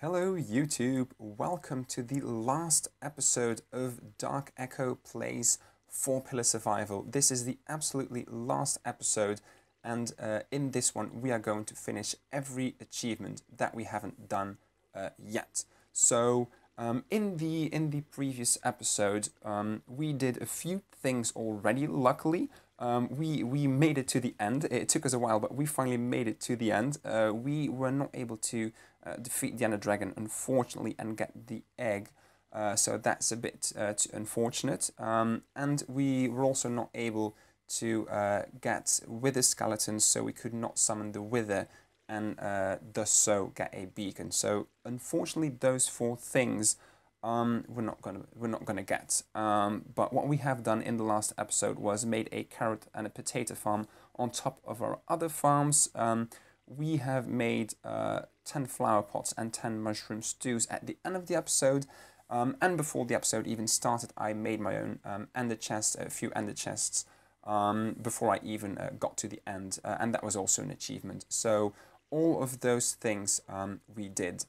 Hello, YouTube. Welcome to the last episode of Dark Echo Plays Four Pillar Survival. This is the absolutely last episode, and uh, in this one, we are going to finish every achievement that we haven't done uh, yet. So, um, in the in the previous episode, um, we did a few things already. Luckily, um, we we made it to the end. It took us a while, but we finally made it to the end. Uh, we were not able to uh, defeat the Ender Dragon, unfortunately, and get the egg. Uh, so that's a bit uh, unfortunate. Um, and we were also not able to uh, get Wither skeletons, so we could not summon the Wither and uh, thus so get a beacon. So unfortunately, those four things um, we're not gonna we're not gonna get. Um, but what we have done in the last episode was made a carrot and a potato farm on top of our other farms. Um, we have made uh, 10 flower pots and 10 mushroom stews at the end of the episode. Um, and before the episode even started, I made my own um, ender chests, a few ender chests, um, before I even uh, got to the end. Uh, and that was also an achievement. So all of those things um, we did.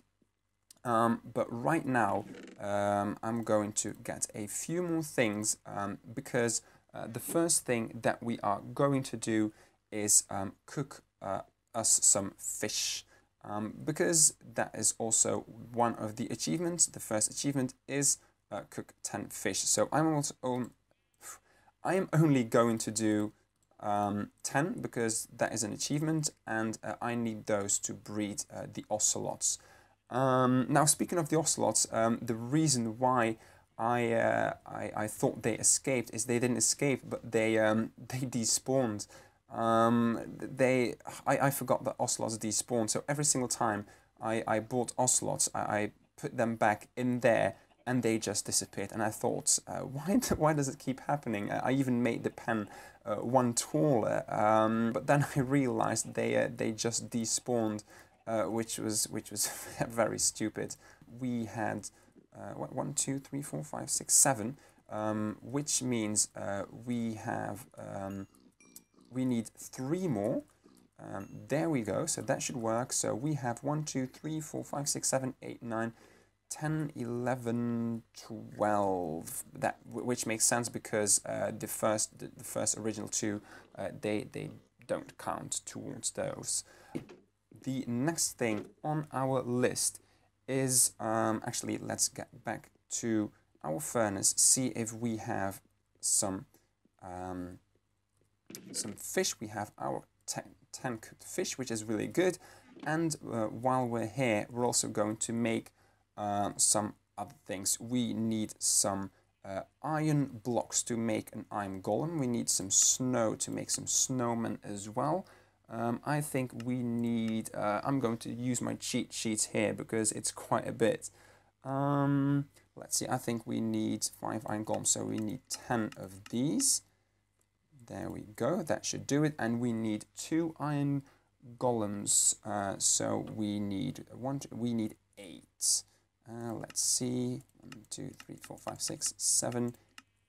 Um, but right now, um, I'm going to get a few more things um, because uh, the first thing that we are going to do is um, cook uh, us some fish. Um, because that is also one of the achievements. The first achievement is uh, cook 10 fish. So I'm also um, I am only going to do um, 10 because that is an achievement and uh, I need those to breed uh, the ocelots. Um, now speaking of the ocelots, um, the reason why I, uh, I, I thought they escaped is they didn't escape but they, um, they despawned. Um, they, I, I forgot that ocelots despawn, so every single time I, I bought ocelots, I, I put them back in there and they just disappeared. And I thought, uh, why, why does it keep happening? I even made the pen uh, one taller, um, but then I realized they, uh, they just despawned, uh, which was, which was very stupid. We had uh, one, two, three, four, five, six, seven, um, which means uh, we have um, we need three more. Um, there we go. So that should work. So we have 1, 2, 3, 4, 5, 6, 7, 8, 9, 10, 11, 12. That, which makes sense because uh, the first the, the first original two, uh, they, they don't count towards those. The next thing on our list is, um, actually, let's get back to our furnace, see if we have some um, some fish. We have our 10 cooked fish, which is really good. And uh, while we're here, we're also going to make uh, some other things. We need some uh, iron blocks to make an iron golem. We need some snow to make some snowmen as well. Um, I think we need, uh, I'm going to use my cheat sheet here because it's quite a bit. Um, let's see, I think we need five iron golems, so we need 10 of these. There we go, that should do it. And we need two iron golems. Uh, so we need one, we need eight. Uh, let's see, one, two, three, four, five, six, seven,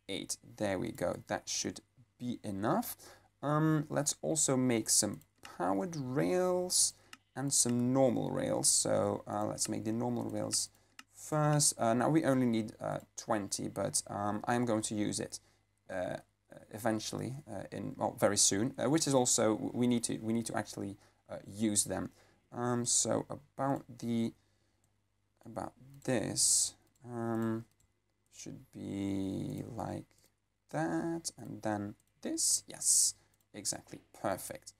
eight. There we go, that should be enough. Um, let's also make some powered rails and some normal rails. So uh, let's make the normal rails first. Uh, now we only need uh, 20, but um, I am going to use it uh, uh, eventually in well very soon, which is also we need to we need to actually use them. Um, so about the about this um, should be like that, and then this. Yes, exactly, perfect.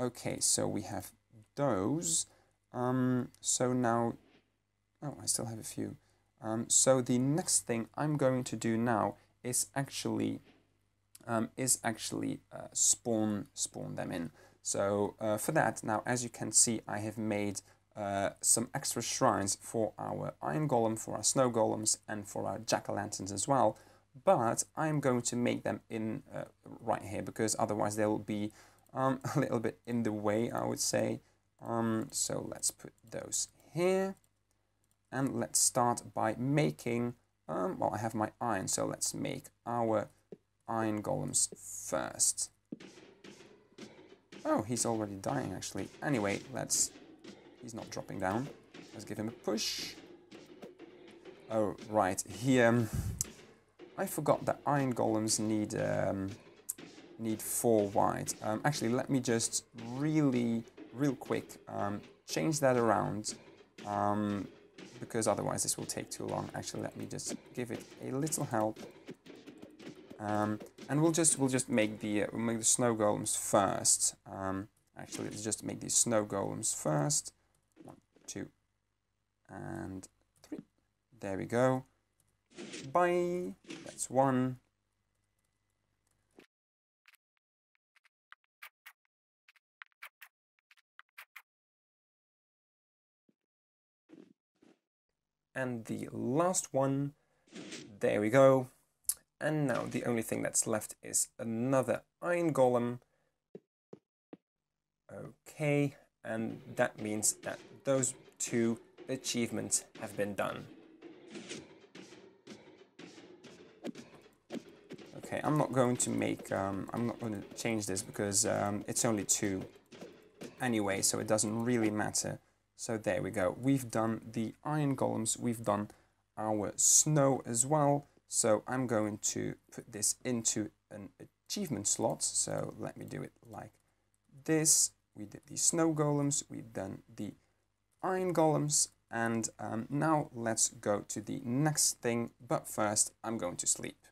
Okay, so we have those. Um, so now, oh, I still have a few. Um, so the next thing I'm going to do now is actually um, is actually uh, spawn spawn them in. So uh, for that, now as you can see, I have made uh, some extra shrines for our iron golem, for our snow golems, and for our jack-o'-lanterns as well. But I'm going to make them in uh, right here because otherwise they'll be um, a little bit in the way, I would say. Um, so let's put those here. And let's start by making, um, well, I have my iron, so let's make our iron golems first. Oh, he's already dying actually. Anyway, let's... He's not dropping down. Let's give him a push. Oh, right. Here, um, I forgot that iron golems need um, need four white. Um, actually, let me just really, real quick, um, change that around um, because otherwise this will take too long. Actually, let me just give it a little help. Um, and we'll just we'll just make the uh, we'll make the snow golems first. Um, actually, let's just make these snow golems first. One, two, and three. There we go. Bye. That's one. And the last one, there we go. And now the only thing that's left is another iron golem. Okay, and that means that those two achievements have been done. Okay, I'm not going to make, um, I'm not going to change this because um, it's only two anyway, so it doesn't really matter. So there we go. We've done the iron golems, we've done our snow as well. So I'm going to put this into an achievement slot. So let me do it like this. We did the snow golems, we've done the iron golems, and um, now let's go to the next thing. But first, I'm going to sleep.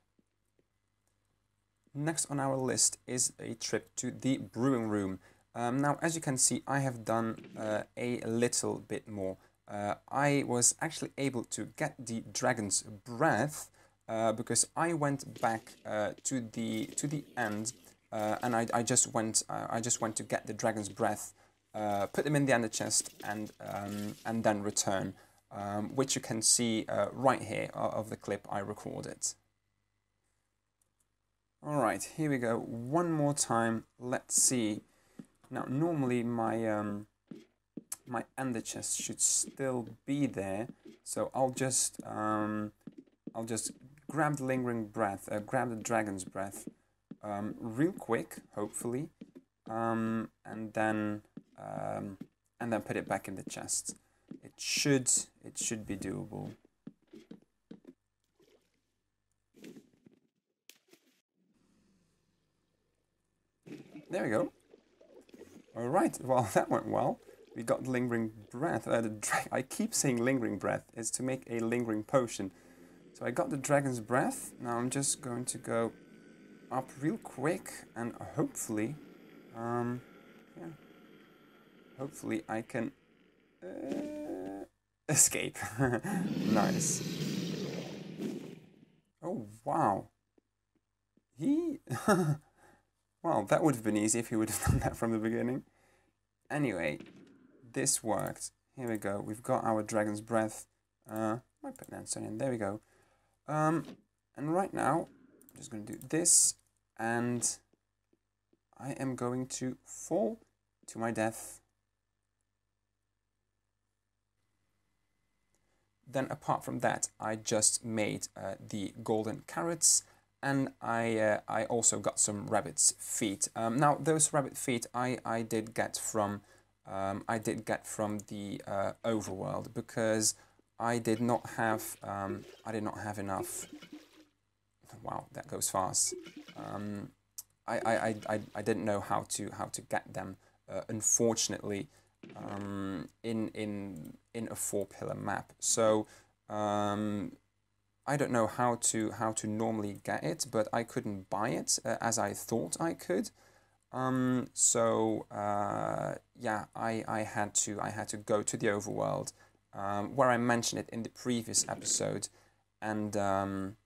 Next on our list is a trip to the brewing room. Um, now, as you can see, I have done uh, a little bit more. Uh, I was actually able to get the dragon's breath uh, because I went back uh, to the to the end uh, and I, I just went uh, I just went to get the dragon's breath, put them in the ender chest and um, and then return, um, which you can see right here of the clip I recorded. All right, here we go. One more time. Let's see. Now, normally my um, my ender chest should still be there, so I'll just um, I'll just grab the lingering breath, uh, grab the dragon's breath, um, real quick, hopefully, um, and then um, and then put it back in the chest. It should it should be doable. There we go. All right, well, that went well. We got lingering breath. Uh, I keep saying lingering breath. It's to make a lingering potion. So I got the dragon's breath. Now I'm just going to go up real quick and hopefully, um, yeah, hopefully I can uh, escape. nice. Oh, wow. He... Well, that would have been easy if he would have done that from the beginning. Anyway, this worked. Here we go. We've got our dragon's breath. Uh, might put Nansen in. There we go. Um, and right now, I'm just going to do this, and I am going to fall to my death. Then apart from that, I just made uh, the golden carrots and I uh, I also got some rabbit's feet. Um, now those rabbit feet I, I did get from um, I did get from the uh, overworld because I did not have um, I did not have enough. Wow, that goes fast. Um, I, I, I, I didn't know how to how to get them. Uh, unfortunately, um, in in in a four pillar map. So um, I don't know how to how to normally get it, but I couldn't buy it uh, as I thought I could. Um, so uh, yeah, I, I had to I had to go to the overworld um, where I mentioned it in the previous episode, and um,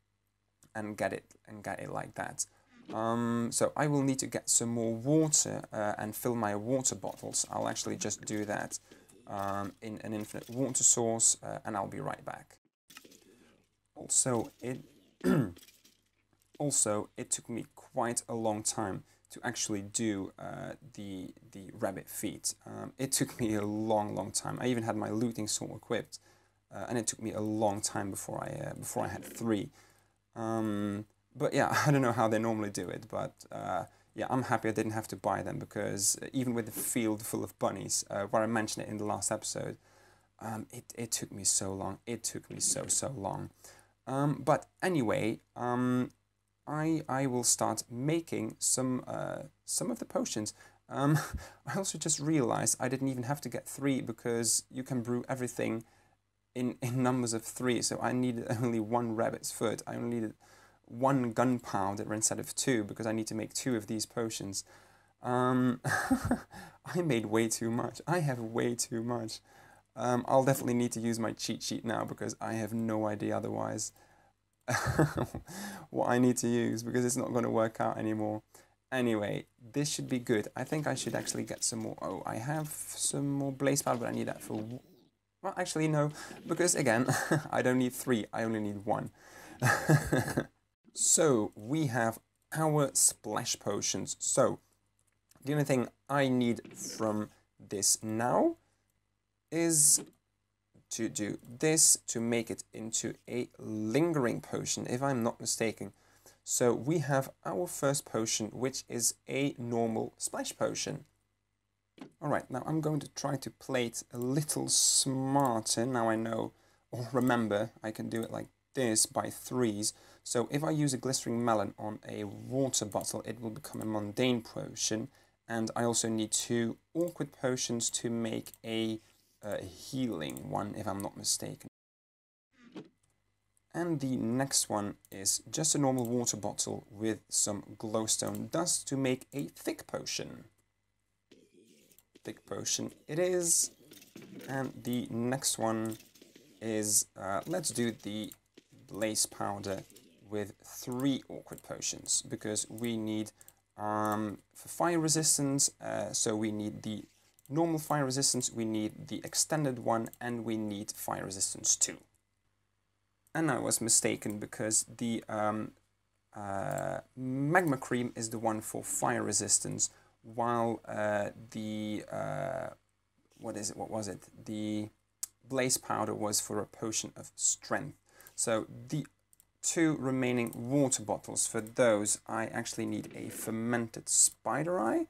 and get it and get it like that. Um, so I will need to get some more water uh, and fill my water bottles. I'll actually just do that um, in an infinite water source, uh, and I'll be right back also it also it took me quite a long time to actually do uh, the the rabbit feet. Um, it took me a long, long time. I even had my looting sword equipped, uh, and it took me a long time before I uh, before I had three. Um, but yeah, I don't know how they normally do it, but uh, yeah, I'm happy I didn't have to buy them because even with the field full of bunnies, uh, where I mentioned it in the last episode, Um, it, it took me so long. It took me so, so long. Um, but anyway, um, I, I will start making some, uh, some of the potions. Um, I also just realized I didn't even have to get three because you can brew everything in, in numbers of three. So I needed only one rabbit's foot. I only needed one gunpowder instead of two because I need to make two of these potions. Um, I made way too much. I have way too much. Um, I'll definitely need to use my cheat sheet now because I have no idea otherwise what I need to use because it's not going to work out anymore. Anyway, this should be good. I think I should actually get some more. Oh, I have some more blaze powder, but I need that for... Well, actually, no, because again, I don't need three. I only need one. so, we have our splash potions. So, the only thing I need from this now is to do this to make it into a lingering potion, if I'm not mistaken. So we have our first potion, which is a normal splash potion. Alright, now I'm going to try to play it a little smarter. Now I know, or remember, I can do it like this by threes. So if I use a glistering melon on a water bottle, it will become a mundane potion. And I also need two awkward potions to make a a healing one, if I'm not mistaken. And the next one is just a normal water bottle with some glowstone dust to make a thick potion. Thick potion it is. And the next one is, uh, let's do the blaze powder with three awkward potions because we need um, for fire resistance, uh, so we need the normal fire resistance, we need the extended one, and we need fire resistance 2. And I was mistaken because the um, uh, magma cream is the one for fire resistance, while uh, the, uh, what is it, what was it, the blaze powder was for a potion of strength. So the two remaining water bottles, for those I actually need a fermented spider eye,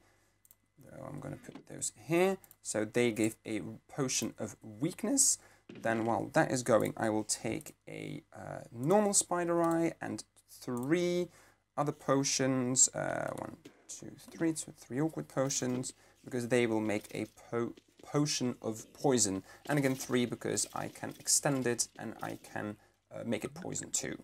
I'm going to put those here. So they give a potion of weakness. Then while that is going, I will take a uh, normal spider eye and three other potions. Uh, one, two, three, two, three awkward potions because they will make a po potion of poison. And again, three because I can extend it and I can uh, make it poison too.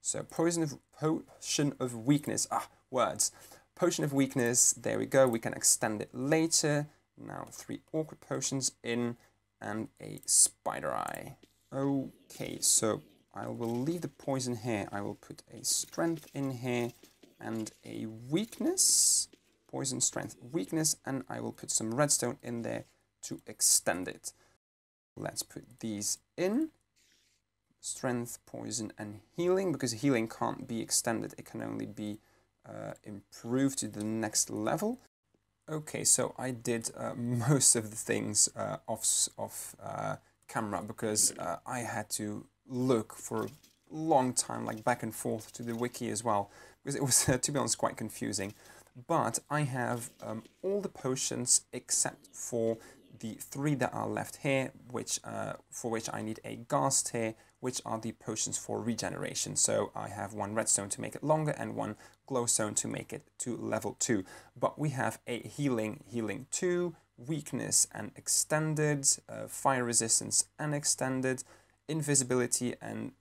So poison of potion of weakness. Ah, words. Potion of Weakness, there we go, we can extend it later. Now three Awkward Potions in and a Spider Eye. Okay, so I will leave the poison here. I will put a Strength in here and a Weakness. Poison, Strength, Weakness, and I will put some Redstone in there to extend it. Let's put these in. Strength, Poison, and Healing, because healing can't be extended. It can only be uh, improve to the next level. Okay, so I did uh, most of the things uh, off, off uh, camera because uh, I had to look for a long time, like back and forth to the wiki as well, because it was, to be honest, quite confusing. But I have um, all the potions except for the three that are left here, which uh, for which I need a ghast tear, which are the potions for regeneration. So I have one redstone to make it longer and one glowstone to make it to level 2. But we have a healing, healing 2, weakness and extended, uh, fire resistance and extended, invisibility and,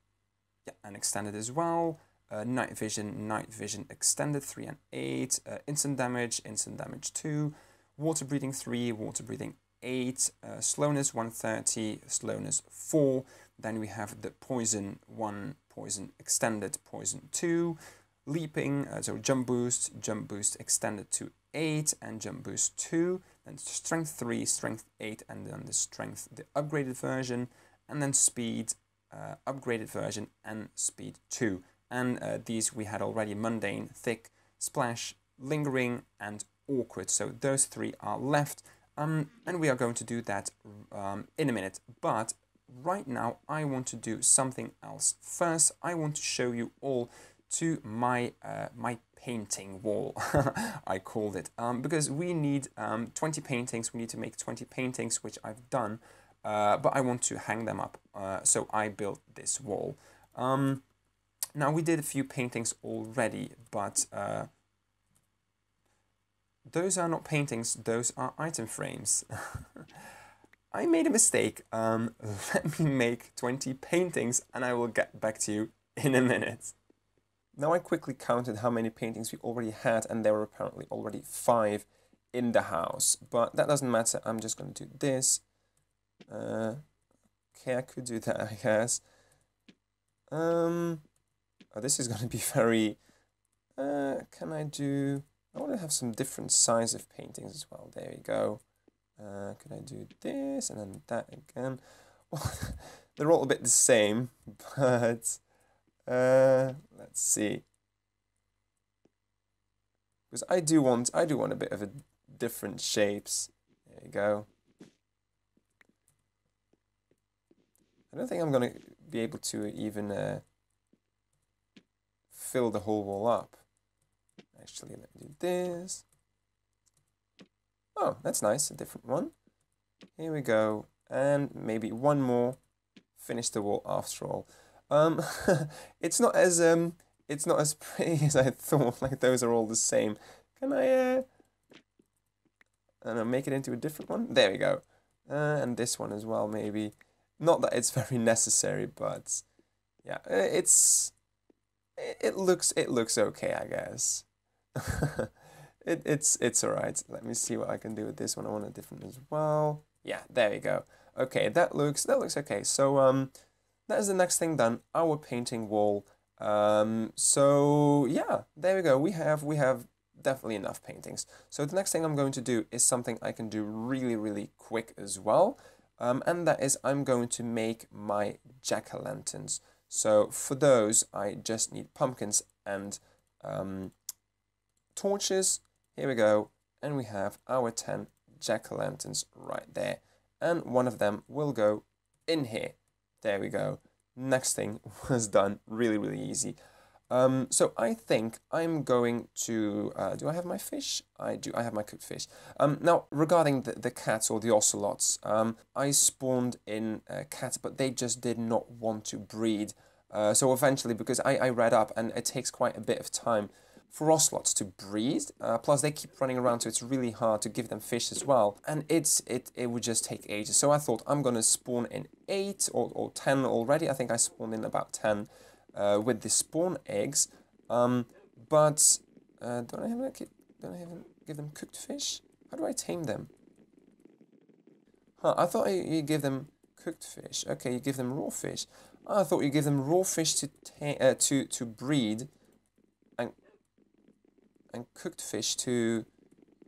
yeah, and extended as well, uh, night vision, night vision extended 3 and 8, uh, instant damage, instant damage 2, water breathing 3, water breathing 8, uh, slowness 130, slowness 4, then we have the poison 1, poison extended, poison 2, leaping, uh, so jump boost, jump boost extended to 8, and jump boost 2, then strength 3, strength 8, and then the strength, the upgraded version, and then speed, uh, upgraded version, and speed 2. And uh, these we had already mundane, thick, splash, lingering, and awkward. So those three are left. Um, and we are going to do that um, in a minute. But right now I want to do something else. First, I want to show you all to my, uh, my painting wall, I called it, um, because we need um, 20 paintings, we need to make 20 paintings, which I've done, uh, but I want to hang them up. Uh, so I built this wall. Um, now we did a few paintings already, but uh, those are not paintings, those are item frames. I made a mistake. Um, let me make 20 paintings and I will get back to you in a minute. Now I quickly counted how many paintings we already had and there were apparently already five in the house. But that doesn't matter. I'm just going to do this. Uh, okay, I could do that, I guess. Um, oh, this is going to be very... Uh, can I do... I want to have some different size of paintings as well. There you go. Uh, can I do this and then that again? Well, they're all a bit the same, but uh, let's see. Because I do want, I do want a bit of a different shapes. There you go. I don't think I'm going to be able to even uh, fill the whole wall up. Actually, let me do this. Oh, that's nice, a different one. Here we go. And maybe one more. Finish the wall after all. Um, it's not as um, it's not as pretty as I thought. Like those are all the same. Can I uh, and I'll make it into a different one? There we go. Uh, and this one as well, maybe. Not that it's very necessary, but yeah, uh, it's it looks it looks okay, I guess. it, it's it's all right. Let me see what I can do with this one. I want a different as well. Yeah, there we go. Okay, that looks that looks okay. So um, that is the next thing done. Our painting wall. Um, so yeah, there we go. We have we have definitely enough paintings. So the next thing I'm going to do is something I can do really really quick as well. Um, and that is I'm going to make my jack-o'-lanterns. So for those, I just need pumpkins and um, torches here we go. And we have our 10 jack-o'-lanterns right there. And one of them will go in here. There we go. Next thing was done. Really, really easy. Um, so I think I'm going to, uh, do I have my fish? I do, I have my cooked fish. Um, now, regarding the, the cats or the ocelots, um, I spawned in uh, cats, but they just did not want to breed. Uh, so eventually, because I, I read up and it takes quite a bit of time for ocelots to breed. Uh, plus, they keep running around, so it's really hard to give them fish as well. And it's it it would just take ages. So I thought I'm gonna spawn in eight or, or ten already. I think I spawned in about ten uh, with the spawn eggs. Um, but uh, don't I have like don't I have give them cooked fish? How do I tame them? Huh? I thought you you give them cooked fish. Okay, you give them raw fish. I thought you give them raw fish to uh, to to breed and cooked fish to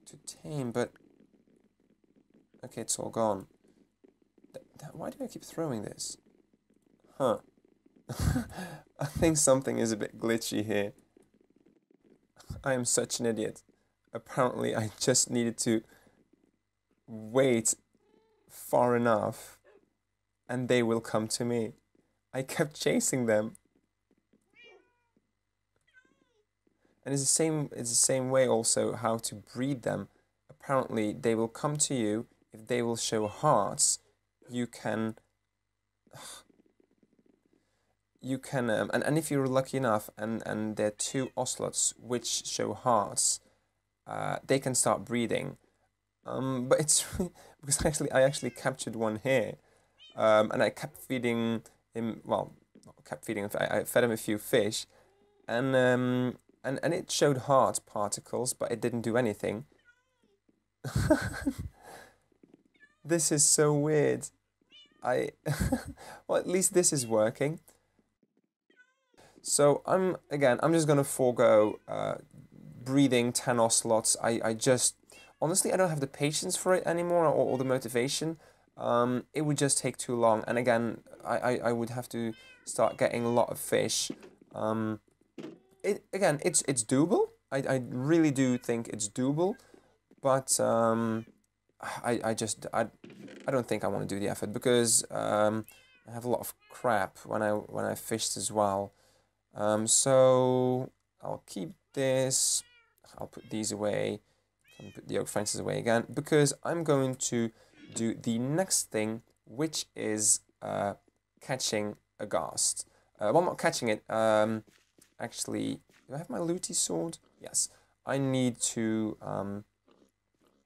to tame, but okay, it's all gone. Th why do I keep throwing this? Huh. I think something is a bit glitchy here. I am such an idiot. Apparently, I just needed to wait far enough and they will come to me. I kept chasing them And it's the same it's the same way also how to breed them. Apparently they will come to you. If they will show hearts, you can you can um, and, and if you're lucky enough and and there are two ocelots which show hearts uh, they can start breeding. Um, but it's because actually I actually captured one here. Um, and I kept feeding him well kept feeding him I, I fed him a few fish. And um, and, and it showed heart particles, but it didn't do anything. this is so weird. I, well, at least this is working. So I'm, again, I'm just going to forego uh, breathing 10 ocelots. I, I just, honestly, I don't have the patience for it anymore or, or the motivation. Um, it would just take too long. And again, I, I, I would have to start getting a lot of fish. Um, it again, it's it's doable. I, I really do think it's doable, but um, I I just I I don't think I want to do the effort because um, I have a lot of crap when I when I fished as well. Um, so I'll keep this. I'll put these away. and put the oak fences away again because I'm going to do the next thing which is uh, catching a ghast. Uh, well, not catching it. Um, actually, do I have my looty sword? Yes. I need to. Um,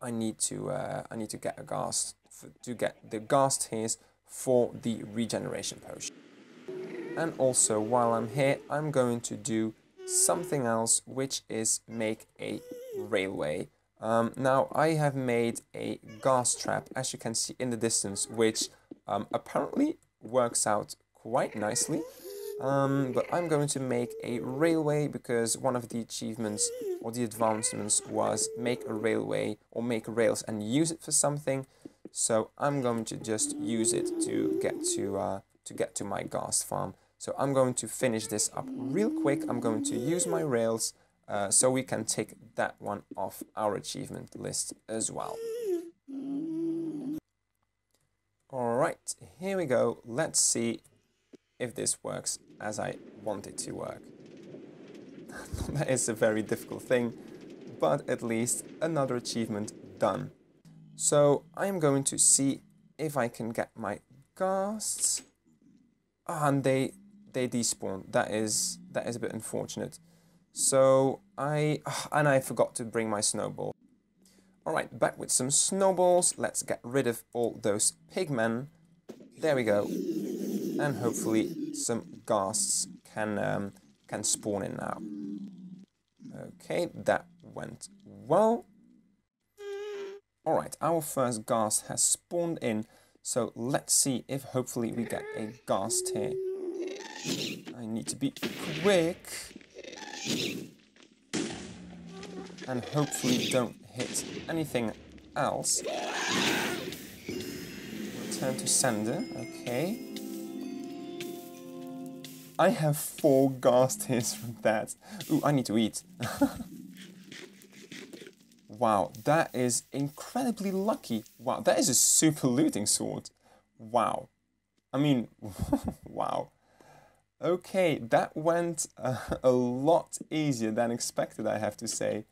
I need to. Uh, I need to get a ghast for, to get the ghast tears for the regeneration potion. And also, while I'm here, I'm going to do something else, which is make a railway. Um, now, I have made a ghast trap, as you can see in the distance, which um, apparently works out quite nicely. Um, but I'm going to make a railway because one of the achievements or the advancements was make a railway or make rails and use it for something. So I'm going to just use it to get to uh, to get to my ghast farm. So I'm going to finish this up real quick. I'm going to use my rails uh, so we can take that one off our achievement list as well. Alright, here we go. Let's see if this works as I want it to work. that is a very difficult thing, but at least another achievement done. So I'm going to see if I can get my ghasts. Ah, and they they despawn. That is that is a bit unfortunate. So I ah, and I forgot to bring my snowball. All right, back with some snowballs. Let's get rid of all those pigmen. There we go and hopefully some ghasts can um, can spawn in now. Okay, that went well. Alright, our first ghast has spawned in, so let's see if hopefully we get a ghast here. I need to be quick. And hopefully don't hit anything else. Return to sender, okay. I have four ghast tears from that. Ooh, I need to eat. wow, that is incredibly lucky. Wow, that is a super looting sword. Wow. I mean, wow. Okay, that went uh, a lot easier than expected, I have to say.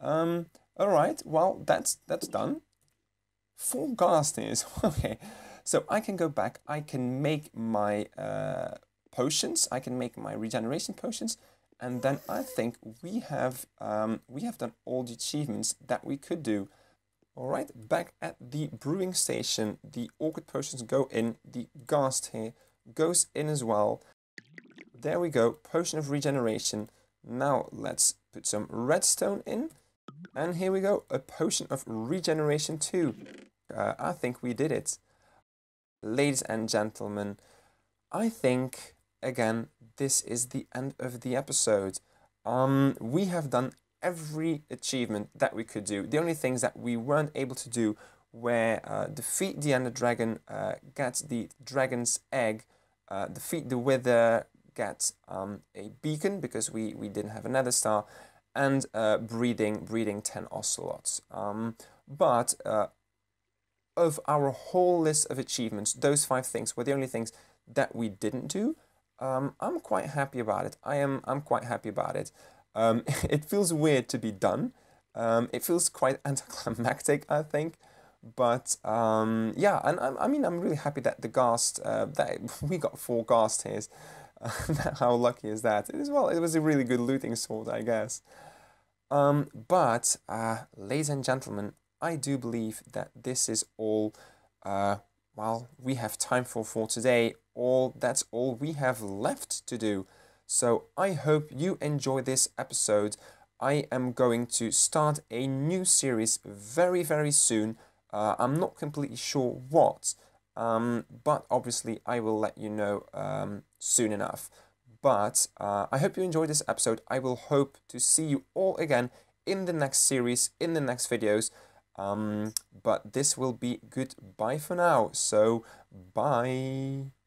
Um, all right, well, that's that's done. Four ghast tears. okay, so I can go back. I can make my uh, potions. I can make my regeneration potions. And then I think we have um, we have done all the achievements that we could do. All right, back at the brewing station, the awkward potions go in. The ghast tear goes in as well. There we go, potion of regeneration. Now let's put some redstone in. And here we go, a potion of regeneration too. Uh, I think we did it. Ladies and gentlemen, I think again, this is the end of the episode. Um, we have done every achievement that we could do. The only things that we weren't able to do were uh, defeat the Ender Dragon, uh, get the Dragon's Egg, uh, defeat the Wither, get um, a beacon because we, we didn't have a Nether star, and uh, breeding breeding 10 ocelots. Um, but uh, of our whole list of achievements, those five things were the only things that we didn't do um, I'm quite happy about it. I am I'm quite happy about it. Um, it feels weird to be done. Um, it feels quite anticlimactic, I think. But um, yeah, and I, I mean, I'm really happy that the ghast uh, that we got four ghast here. How lucky is that? It is well. It was a really good looting sword, I guess. Um, but uh, ladies and gentlemen, I do believe that this is all. Uh, well, we have time for for today all that's all we have left to do. So I hope you enjoy this episode. I am going to start a new series very, very soon. Uh, I'm not completely sure what, um, but obviously I will let you know um, soon enough. But uh, I hope you enjoyed this episode. I will hope to see you all again in the next series, in the next videos. Um, but this will be goodbye for now. So, bye.